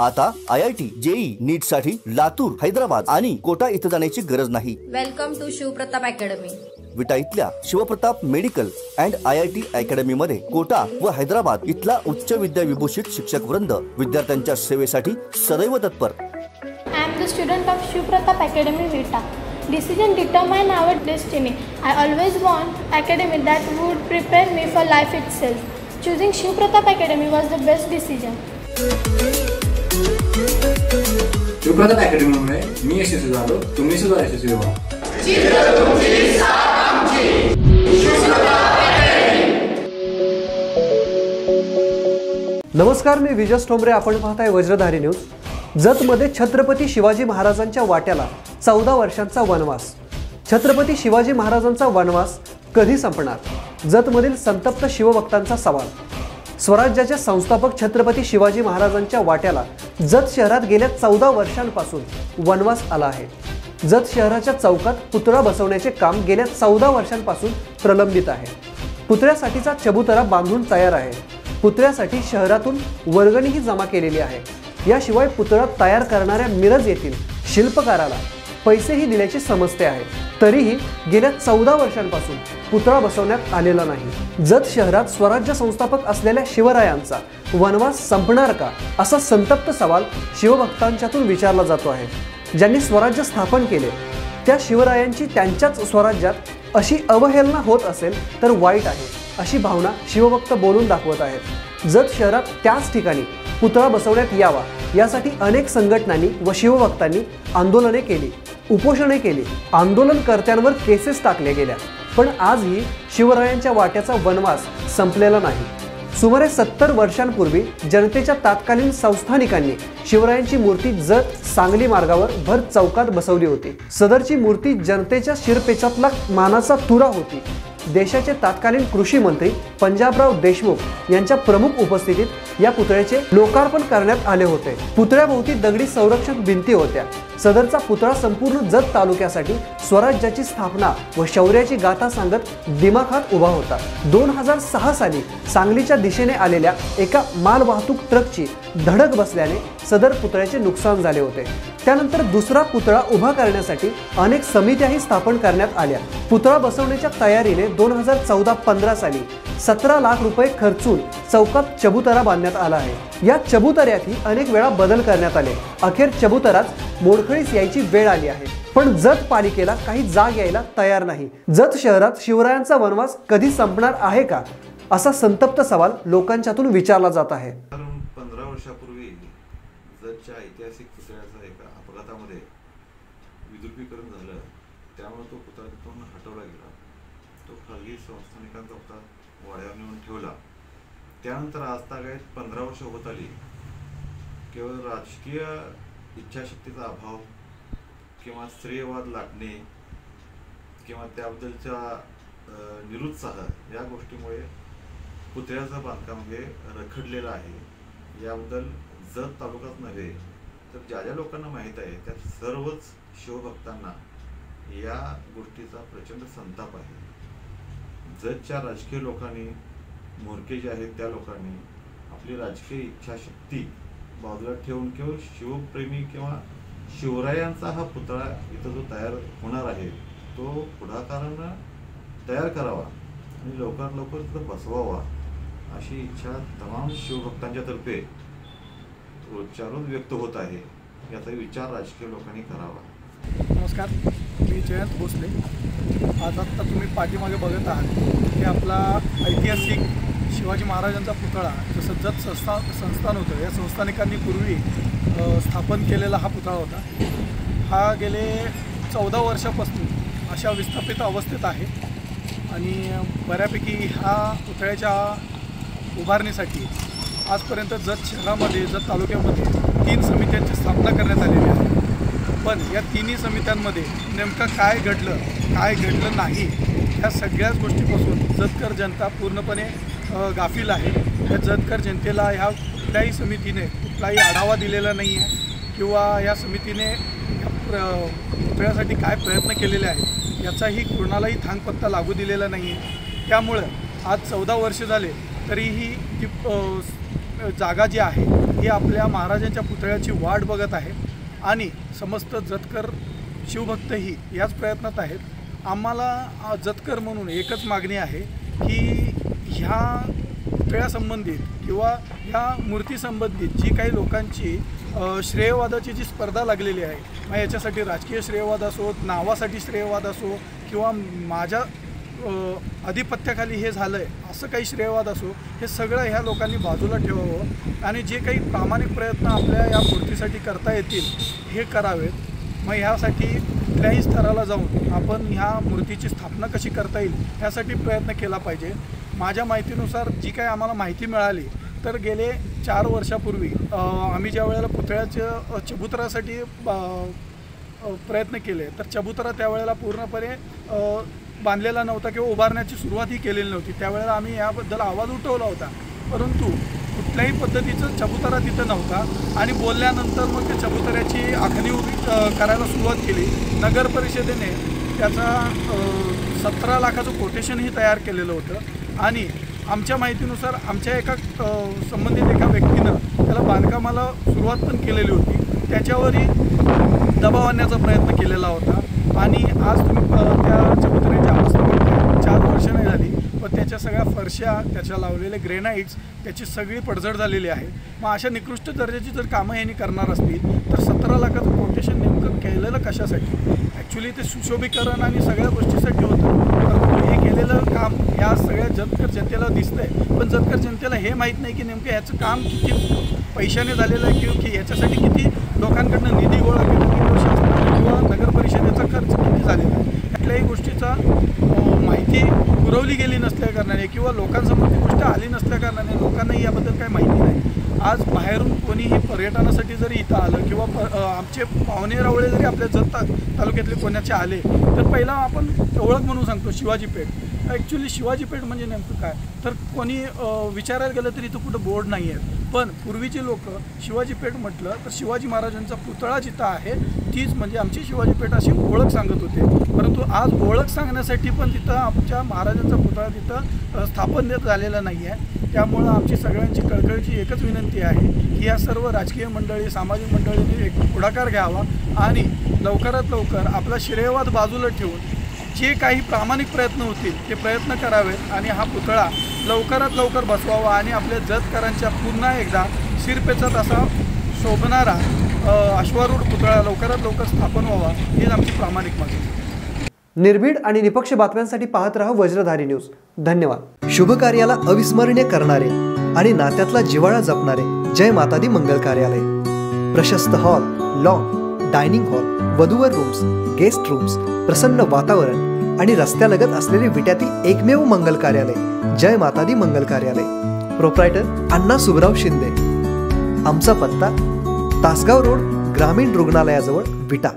आता I I T JEE नीटसाठी लातूर हैदराबाद आणि कोटा इथं जाण्याची गरज नाही. Welcome to Shivpratap academy Vita इथल्या Shivpratap medical and I I T academy मध्ये कोटा व हैदराबाद इथला उच्च विद्या विभूषित शिक्षक वृंद विद्यार्थ्यांच्या सेवेसाठी सदैव तत्पर. I am the student of Shivpratap Academy Vita. Decision determine our destiny. I always want academy that would prepare me for life itself. Choosing Shivpratap Academy was the best decision. Shivpratap अकॅडमीमुळे मी यशस्वी झालो तुम्ही सुद्धा यशस्वी व्हा नमस्कार मी विजस ठोंबरे आपण पाहताय वज्रधारी न्यूज जतमध्ये छत्रपती शिवाजी महाराजांच्या वाट्याला चौदा वर्षांचा वनवास. छत्रपती शिवाजी महाराजांचा वनवास कधी संपणार? जतमधील संतप्त शिवभक्तांचा सवाल. स्वराज्याचे संस्थापक छत्रपती शिवाजी महाराजांच्या वाट्याला जत शहरात गेल्या चौदा वर्षांपासून वनवास आला आहे. जत शहराच्या चौकात पुतळा बसवण्याचे काम गेल्या चौदा वर्षांपासून प्रलंबित आहे. पुतळ्यासाठीचा चबुतरा बांधून तयार आहे. पुतळ्यासाठी शहरातून वर्गणीही जमा केलेली आहे. याशिवाय पुतळा तयार करणाऱ्या मिरज येथील शिल्पकाराला पैसेही दिल्याचे समजते आहे. तरीही गेल्या चौदा वर्षांपासून पुतळा बसवण्यात आलेला नाही. जत शहरात स्वराज्य संस्थापक असलेल्या शिवरायांचा वनवास संपणार का? असा संतप्त सवाल शिवभक्तांच्यातून विचारला जातो आहे. ज्यांनी स्वराज्य स्थापन केले त्या शिवरायांची त्यांच्याच स्वराज्यात अशी अवहेलना होत असेल तर वाईट आहे अशी भावना शिवभक्त बोलून दाखवत आहेत. जत शहरात त्याच ठिकाणी पुतळा बसवण्यात यावा. यासाठी अनेक संघटनांनी व शिवभक्तांनी आंदोलने केली उपोषणे केली. आंदोलनकर्त्यांवर केसेस टाकल्या गेल्या. पण आजही शिवरायांच्या वाट्याचा वनवास संपलेला नाही. सुमारे सत्तर वर्षांपूर्वी जनतेच्या तात्कालीन संस्थानिकांनी शिवरायांची मूर्ती जत सांगली मार्गावर भर चौकात बसवली होती. सदरची मूर्ती जनतेच्या शिरपेचातला मानाचा तुरा होती. देशाचे तत्कालीन कृषी मंत्री पंजाबराव देशमुख यांच्या प्रमुख उपस्थितीत या पुतळ्याचे लोकार्पण करण्यात आले होते. पुतळ्याभोवती दगडी संरक्षक भिंती होत्या. सदरचा पुतळा संपूर्ण जत तालुक्यासाठी स्वराज्याची स्थापना व शौर्याची गाथा सांगत दिमाखात उभा होता. दोन हजार सहा साली सांगलीच्या दिशेने आलेल्या एका मालवाहतूक ट्रकची धडक बसल्याने सदर पुतळ्याचे नुकसान झाले होते. त्यानंतर दुसरा पुतळा उभा करण्यासाठी अनेक समित्याही स्थापन करण्यात आल्या. पुतळा बसवण्याच्या तयारीने दोन हजार चौदा पंधरा साली सतरा लाख रुपये खर्चून चौकात चबुतरा बांधण्यात आला आहे. या चबुतऱ्यातही अनेक वेळा बदल करण्यात आले. अखेर चबुतराच मोडखळीस यायची वेळ आली आहे. पण जत पालिकेला काही जाग यायला तयार नाही. जत शहरात शिवरायांचा वनवास कधी संपणार आहे का? असा संतप्त सवाल लोकांच्यातून विचारला जात आहे. जतच्या ऐतिहासिक पुतळ्याचा एका अपघातामध्ये विद्रुपीकरण झालं. त्यामुळे तो पुतळा तिथून हटवला गेला. तो खाजगी संस्थानिकांचा होता वाड्यावर नेऊन ठेवला. त्यानंतर आजतागायत पंधरा वर्ष होत आली. केवळ राजकीय इच्छाशक्तीचा अभाव किंवा स्त्रीयवाद लाटणे किंवा त्याबद्दलचा निरुत्साह या गोष्टीमुळे पुतळ्याचं बांधकाम हे रखडलेलं आहे. याबद्दल जत तालुक्यात नव्हे तर ज्या ज्या लोकांना माहीत आहे त्या सर्वच शिवभक्तांना या गोष्टीचा प्रचंड संताप आहे. जतच्या राजकीय लोकांनी मोरके जे आहेत त्या लोकांनी आपली राजकीय इच्छाशक्ती बाजूला ठेवून केवळ शिवप्रेमी किंवा शिवरायांचा हा पुतळा इथं जो तयार होणार आहे तो पुढाकारानं तयार करावा आणि लवकरात लवकर तिथं बसवावा अशी इच्छा तमाम शिवभक्तांच्या तर्फे रोजच्या रोज व्यक्त होत आहे. याचा विचार राजकीय लोकांनी करावा. नमस्कार मी जयंत भोसले. आज आत्ता तुम्ही पाठीमागे बघत आहात की आपला ऐतिहासिक शिवाजी महाराजांचा पुतळा जसं जत संस्था संस्थान होतं या संस्थानिकांनी पूर्वी स्थापन केलेला हा पुतळा होता. हा गेले चौदा वर्षापासून अशा विस्थापित अवस्थेत आहे आणि बऱ्यापैकी ह्या पुतळ्याच्या उभारणीसाठी आजपर्यंत जत शहरामध्ये जत तालुक्यामध्ये तीन समित्यांची स्थापना करण्यात आलेली आहे. पण या तिन्ही समित्यांमध्ये नेमकं काय घडलं काय घडलं नाही ह्या सगळ्याच गोष्टीपासून जतकर जनता पूर्णपणे गाफील आहे. या जतकर जनतेला ह्या कुठल्याही समितीने कुठलाही आढावा दिलेला नाही आहे किंवा या समितीने प्र पुतळ्यासाठी काय प्रयत्न केलेले आहेत याचाही कोणालाही थांगपत्ता लागू दिलेला नाही आहे त्यामुळं आज चौदा वर्ष झाले तरीही ती जागा जी आहे ही आपल्या महाराजांच्या पुतळ्याची वाट बघत आहे. आणि समस्त जतकर शिवभक्तही याच प्रयत्नात आहेत. आम्हाला जतकर म्हणून एकच मागणी आहे की ह्या पुतळ्यासंबंधित किंवा ह्या मूर्तीसंबंधित जी काही लोकांची श्रेयवादाची जी स्पर्धा लागलेली आहे मग याच्यासाठी राजकीय श्रेयवाद असो नावासाठी श्रेयवाद असो किंवा माझ्या अधिपत्याखाली आधिपत्याखाली हे झालं आहे असं काही श्रेयवाद असो हे सगळं ह्या लोकांनी बाजूला ठेवावं आणि जे काही प्रामाणिक प्रयत्न आपल्या या मूर्तीसाठी करता येतील हे करावेत. मग ह्यासाठी कुठल्याही स्तराला जाऊन आपण ह्या मूर्तीची स्थापना कशी करता येईल ह्यासाठी प्रयत्न केला पाहिजे. माझ्या माहितीनुसार जी काही आम्हाला माहिती मिळाली तर गेले चार वर्षापूर्वी आम्ही ज्या वेळेला पुतळ्याच्या चबुतरासाठी प्रयत्न केले तर चबुतरा त्यावेळेला पूर्णपणे बांधलेला नव्हता किंवा उभारण्याची सुरुवातही केलेली नव्हती. त्यावेळेला आम्ही याबद्दल आवाज उठवला होता. परंतु कुठल्याही पद्धतीचं चबुतरा तिथं नव्हता. आणि बोलल्यानंतर मग त्या चबुतऱ्याची आखणी उभी करायला सुरुवात केली. नगर परिषदेने त्याचा सतरा लाखाचं कोटेशनही तयार केलेलं होतं. आणि आमच्या माहितीनुसार आमच्या एका संबंधित एका व्यक्तीनं त्याला बांधकामाला सुरुवात पण केलेली होती. त्याच्यावरही दबाव आणण्याचा प्रयत्न केलेला होता. आणि आज तुम्ही त्या चबुतऱ्याची अवस्था चार वर्ष नाही झाली. त्याच्या सगळ्या फरशा त्याच्या लावलेले ग्रेनाईट्स त्याची सगळी पडझड झालेली आहे. मग अशा निकृष्ट दर्जाची जर कामं यांनी करणार असतील तर सतरा लाखाचं कोटेशन नेमकं केलेलं कशासाठी? ॲक्च्युली ते सुशोभीकरण आणि सगळ्या गोष्टीसाठी होतं. हे केलेलं काम या सगळ्या जतकर जनतेला दिसतंय. पण जतकर जनतेला हे माहीत नाही की नेमकं याचं काम किती पैशाने झालेलं आहे किंवा की याच्यासाठी किती लोकांकडनं निधी गोळा केला. किंवा शासनाने किंवा नगर परिषदेचा खर्च किती झालेला आहे कुठल्याही गोष्टीचा अं, माहिती बोलली गेली नसल्या कारणाने किंवा लोकांसमोर ती गोष्ट आली नसल्या कारणाने लोकांनाही याबद्दल काही माहिती नाही. आज बाहेरून कोणीही पर्यटनासाठी जरी इथं आलं किंवा आमचे पाहुणे रावळे जरी आपल्या जत तालुक्यातले कोणाचे आले तर पहिला आपण ओळख म्हणून सांगतो शिवाजी पेठ. ॲक्च्युली शिवाजी पेठ म्हणजे नेमकं काय? तर कोणी विचारायला गेलं तरी इथं कुठं बोर्ड नाही आहे. पण पूर्वीचे लोक शिवाजी पेठ म्हटलं तर शिवाजी महाराजांचा पुतळा जिथं आहे तीच म्हणजे आमची शिवाजी पेठ अशी ओळख सांगत होते. परंतु आज ओळख सांगण्यासाठी पण तिथं आमच्या महाराजांचा पुतळा तिथं स्थापन देत झालेला नाही आहे त्यामुळं आमची सगळ्यांची कळकळीची एकच विनंती आहे की या सर्व राजकीय मंडळी सामाजिक मंडळींनी एक पुढाकार घ्यावा आणि लवकरात लवकर आपला श्रेयवाद बाजूला ठेवून जे काही प्रामाणिक प्रयत्न होतील ते प्रयत्न करावेत आणि हा पुतळा लवकरात लवकर बसवावा आणि आपल्या जतकरांच्या पुन्हा एकदा शिरपेचात असा शोभणारा अश्वारूढ पुतळा लवकरात लवकर स्थापन व्हावा हीच आमची प्रामाणिक मागणी. आहे. निर्भीड आणि निपक्ष बातम्यांसाठी पाहत राहा वज्रधारी न्यूज. धन्यवाद. शुभ कार्याला अविस्मरणीय करणारे आणि नात्यातला जिव्हाळा जपणारे जय मातादी मंगल कार्यालय. प्रशस्त हॉल लॉन डायनिंग हॉल. वधूवर रूम्स गेस्ट रूम्स प्रसन्न वातावरण आणि रस्त्यालगत असलेले विट्यातील एकमेव मंगल कार्यालय जय मातादी मंगल कार्यालय. प्रोप्रायटर अण्णा सुबराव शिंदे. आमचा पत्ता तासगाव रोड ग्रामीण रुग्णालयाजवळ विटा.